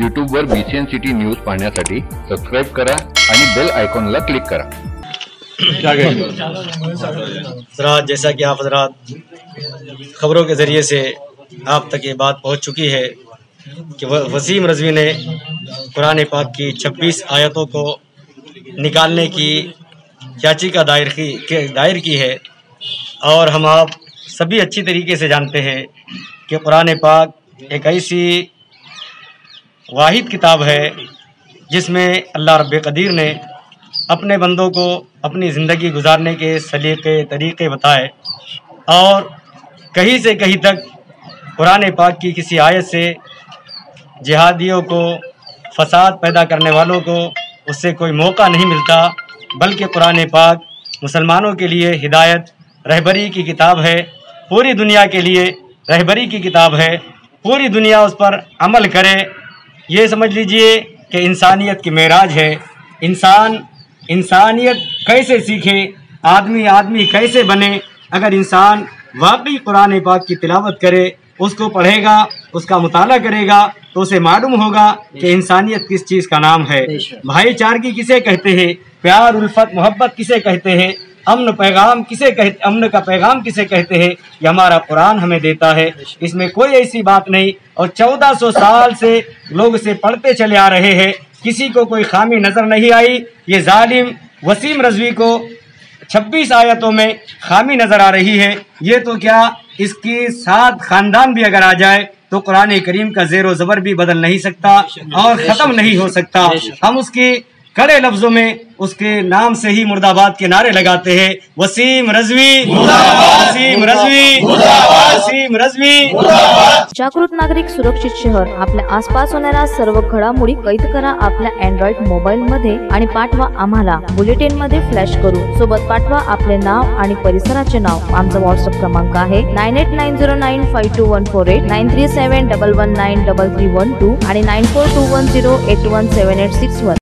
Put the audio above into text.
यूट्यूबवर B C N city news पाहण्यासाठी subscribe करा आणि बेल आयकॉनला क्लिक करा. क्या कहेंगे? हजरात जैसा कि आप हजरात खबरों के ज़रिए से आप तक ये बात पहुँच चुकी है कि वसीम रजवी ने कुरान पाक की 26 आयतों को निकालने की याचिका दायर की दायर की है। और हम आप सभी अच्छी तरीके से जानते हैं कि कुरान पाक एक ऐसी वाहिद किताब है, जिसमें अल्लाह रब्ब कदीर ने अपने बंदों को अपनी ज़िंदगी गुजारने के सलीके, तरीक़े बताए और कहीं से कहीं तक कुरान पाक की किसी आयत से जिहादियों को, फसाद पैदा करने वालों को उससे कोई मौका नहीं मिलता, बल्कि कुरान पाक मुसलमानों के लिए हिदायत, रहबरी की किताब है, पूरी दुनिया के लिए रहबरी की किताब है, पूरी दुनिया उस पर अमल करे ये समझ लीजिए कि इंसानियत की मेराज है। इंसान इंसानियत कैसे सीखे आदमी आदमी कैसे बने? अगर इंसान वाकई कुरान पाक की तिलावत करे उसको पढ़ेगा उसका मुताला करेगा तो उसे मालूम होगा कि इंसानियत किस चीज़ का नाम है। भाईचारगी किसे कहते हैं? प्यार उल्फत मोहब्बत किसे कहते हैं? अमन पैगाम किसे कहते अमन का पैगाम किसे कहते हैं? ये हमारा कुरान हमें देता है। इसमें कोई ऐसी बात नहीं। और चौदह सौ साल से लोग इसे पढ़ते चले आ रहे हैं। किसी को कोई खामी नज़र नहीं आई। ये जालिम वसीम रजवी को 26 आयतों में खामी नज़र आ रही है। ये तो क्या इसकी सात खानदान भी अगर आ जाए तो कुरान करीम का जेर जबर भी बदल नहीं सकता और ख़त्म नहीं हो सकता। हम उसकी कड़े लफ्जों में उसके नाम से ही मुर्दाबाद के नारे लगाते हैं। वसीम रजवी। वसीम रजवी। वसीम रजवी। जागृत नागरिक सुरक्षित शहर आपल्या आसपास होणाऱ्या सर्व घडामोडी कैद करा आपल्या अँड्रॉइड मोबाईल मध्ये आणि पाठवा आम्हाला. बुलेटिनमध्ये फ्लॅश करू सोबत पाठवा आपले नाव आणि परिसराचे नाव. आमचा व्हॉट्सअप क्रमांक आहे nine eight nine zero nine five two one four eight nine three seven double one nine double three one two आणि nine four two one zero eight one seven eight six one